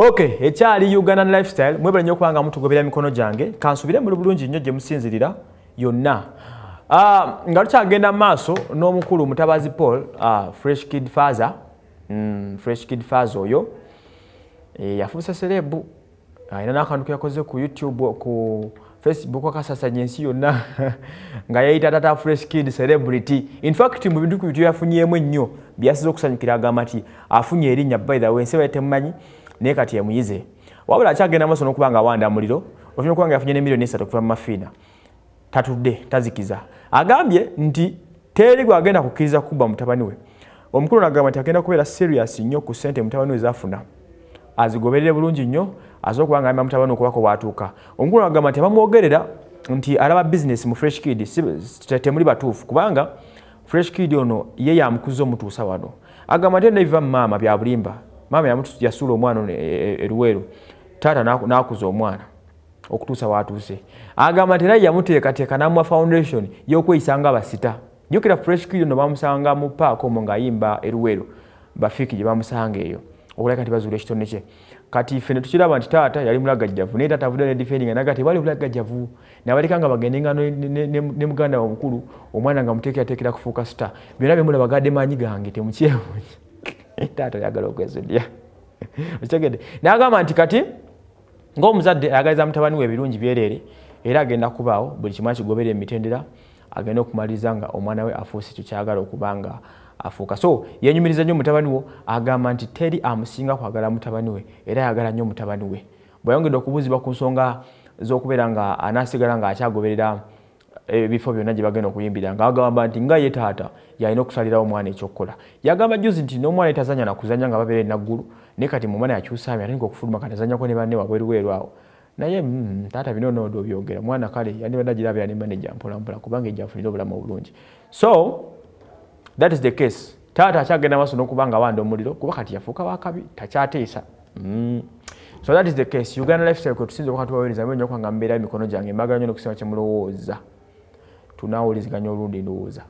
ok ekyali ugandan lifestyle mwebale nnyo okubanga mutugobera emikono gyange kansubire muli bulungi nnyo gye musinzirira yonna. Uh, nga tukyagenda maaso n'omukulu mutabazi paul uh, fresh kid father mm, fresh kid father oyo e, yafuusa serebu alina uh, n'akantu ke yakoze ku youtube ku facebook akasasanya ensi yonna nga yayita tata fresh kid celebrity. Infact mu bintu kubityo yafunyemu ennyo byasize okusanyukira agamba nti afunye erinnya by the way ensi bayetemumanyi naye kati emuyize wabula akyagenda maaso n'okuba nga awanda muliro ofuna okuba nga yafunye n'emiliyoni esatu okuva mu mafiina tatudde tazikiza. Agambye nti teri gwagenda kukkiriza kukuba mutabani we omukulu nagamba nti agenda kubeera serious nnyo ku sente mutabani we zafuna. Azigoberere bulungi nnyo asobola okuba nga ayamba mutabani okubako bwatuuka. Omukulu nagamba nti abamwogerera nti alaba business mu fresh kid temuli batuufu kubanga fresh kid ono ye yamukuza omutuusa wano. Agamba nti nebiva mu maama bya bulimba maama yasuula omwana ono eruweru taata nakuza omwana okutuusa watuuse. Agamba nti era yamuteekateeka namuwa foundation yokweyisanga abasita jukira fresh kid ono bamusanga mu paaka omwo ngaayimba eruweru bafiiki gye bamusanga eyo. Okulabika nti bazuula ekitone kye. Kati ffe ne tukiraba nti taata yali mulagajjavu naye taata avudde nedefendinga naga ti bali bulagajjavu nabaleka nga bagendenga ne muganda omukulu omwana nga muteekerateekera kufuuka sita byonna byemula bagadde maanyi gange temukyewunya taata oyagala okwezudya okitegedde. Nagamba nti kati ngaomuzadde ayagaliza mutabani we ebirungi byereere era agenda kubaawo buli kimu akigobera emitendera agenda okumaliriza nga omwana we afuuse ekyo kyagala okuba nga afuuka. So yenyumiriza nnyo mutabani wo agamba nti teri amusinga kwagala mutabani we era ayagala nnyo mutabani we. Bweyongedde okubuuzibwa ku nsonga z'okubeera nga anaasigala nga akyagoberera ebifo byonna gye bagenda okuyimbira. Nga agamba nti nga ye taata yalina okusalirawo omwana ekyokukola. Yagamba juzi nti n'omwana etazanya nakuzanya nga babeera enaggulu naye kati mumwana yakyusaami atandika okufuluma katazanyako ne banne wabweruweru awo. Naye mm, taata bino noodo obyogera mwana kale yandibadde agirabira ne maneja mpolampola kubanga ejafunire obulamu obulungi. So that is the case. Taata akyagenda maaso n'okuba nga wanda omuliro kuba kati yafuuka wakabi takyateesa. Mm. so that is the case. Uganda lifestyle kwe tusinza okuba tubaweereza mwe nnyo okubanga mbeera emikono gyange mbagala nnyo n'okusinga kye mulowooza tunaawuliziganya olundi ndowooza